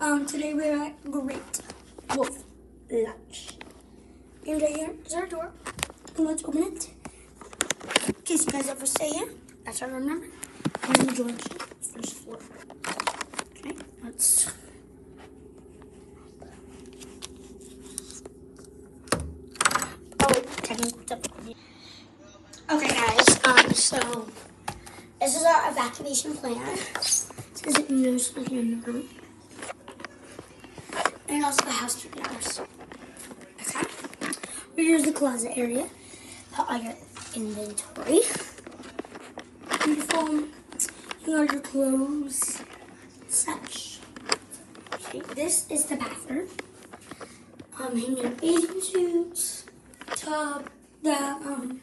Um, today we're at Great Wolf Lodge. And right here is our door. And let's open it. In case you guys ever stay here, that's our room number. And then the George, first floor. Okay, let's. Oh, technical. Okay, guys. Um, so this is our evacuation plan. This is it knows like in the room. And also the housekeeping hours. Okay. Here's the closet area. Put all your inventory. Uniform. Hang all your clothes. Such. Okay, this is the bathroom. Um, hang your bathing suits. Tub. The um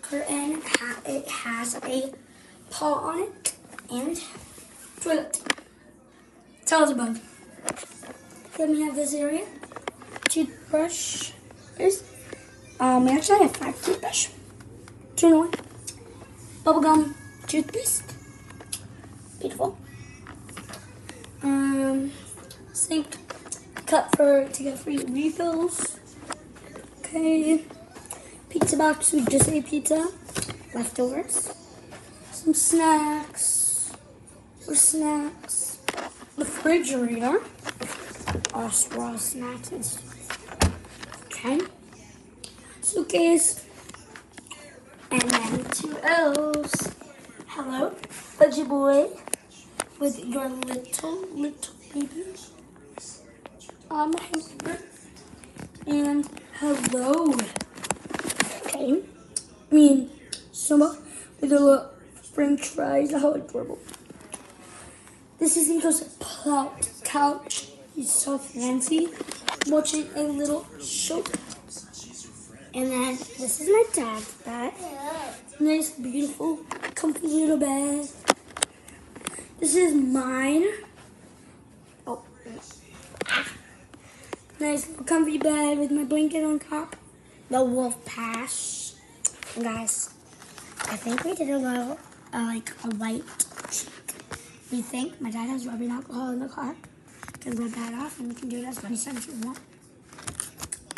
curtain it has a paw on it and toilet. Tell Towels above. Then we have this area. Toothbrush. Um we actually have five toothbrush. Two in one. Bubblegum toothpaste. Beautiful. Um sink cup for to get free refills. Okay. Pizza box, we just ate pizza. Leftovers. Some snacks. For snacks. Refrigerator. Our raw snacks and stuff. Okay. Suitcase. And then two L's. Hello, budgie boy. With your little, little baby. Um, hamper. And hello. Okay. I mean, some with a little french fries. How adorable. This is Nico's plot couch. He's so fancy. Watching a little show. And then this is my dad's bed. Nice, beautiful, comfy little bed. This is mine. Oh. Nice comfy bed with my blanket on top. The wolf pass. And guys, I think we did a little, uh, like a white cheek. We think my dad has rubbing alcohol in the car. Can rub that off and we can do it as many times as you want.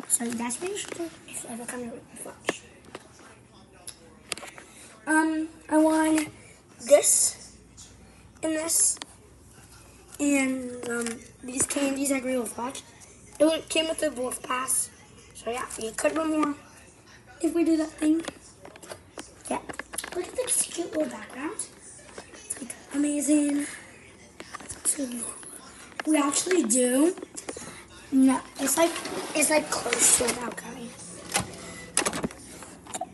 So that's what you should do if you ever come to watch. Um, I want this and this and um these candies at Great Wolf Lodge. It came with the Wolf Pass. So yeah, you could run more if we do that thing. Yeah. Look at this cute little background. It's like amazing. So, we actually do. No, it's like it's like close to a balcony.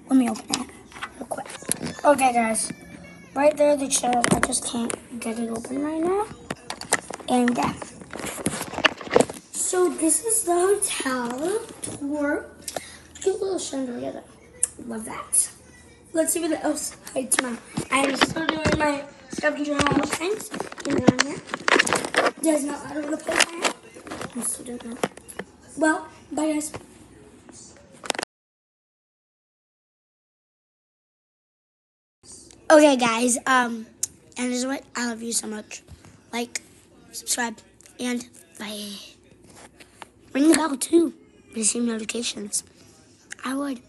Let me open it real quick. Okay, guys. Right there, the chair. I just can't get it open right now. And yeah. So this is the hotel tour. Cute little chandelier. though. Love that. Let's see what else I tomorrow. I'm still doing my scavenger house things. I'm here. Does not matter what I am. I still don't know. Well, bye guys. Okay, guys. Um, and this is what I love you so much. Like, subscribe, and bye. Ring the bell too. Receive notifications. I would.